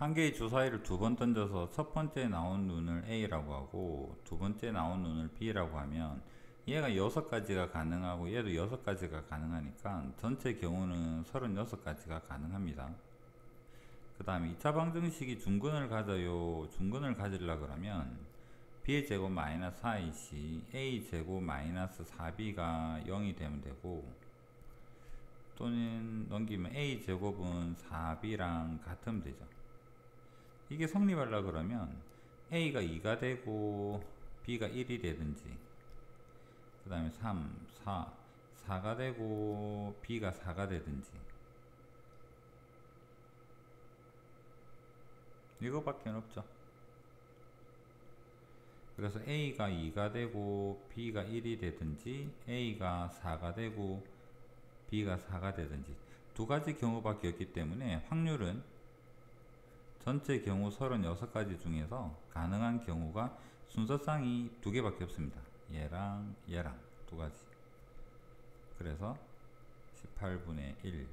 한 개의 주사위를 두 번 던져서 첫 번째 나온 눈을 A라고 하고 두 번째 나온 눈을 B라고 하면 얘가 여섯 가지가 가능하고 얘도 여섯 가지가 가능하니까 전체 경우는 36가지가 가능합니다. 그 다음에 2차 방정식이 중근을 가져요. 중근을 가지려 그러면 b의 제곱 마이너스 4ac a 제곱 마이너스 4b가 0이 되면 되고 또는 넘기면 a 제곱은 4b랑 같으면 되죠. 이게 성립하려 그러면 a가 2가 되고 b가 1이 되든지 그 다음에 3, 4, 4가 되고 b가 4가 되든지 이거밖에 없죠. 그래서 A가 2가 되고 B가 1이 되든지 A가 4가 되고 B가 4가 되든지 두 가지 경우밖에 없기 때문에 확률은 전체 경우 36가지 중에서 가능한 경우가 순서상이 두 개밖에 없습니다. 얘랑 얘랑 두 가지. 그래서 18분의 1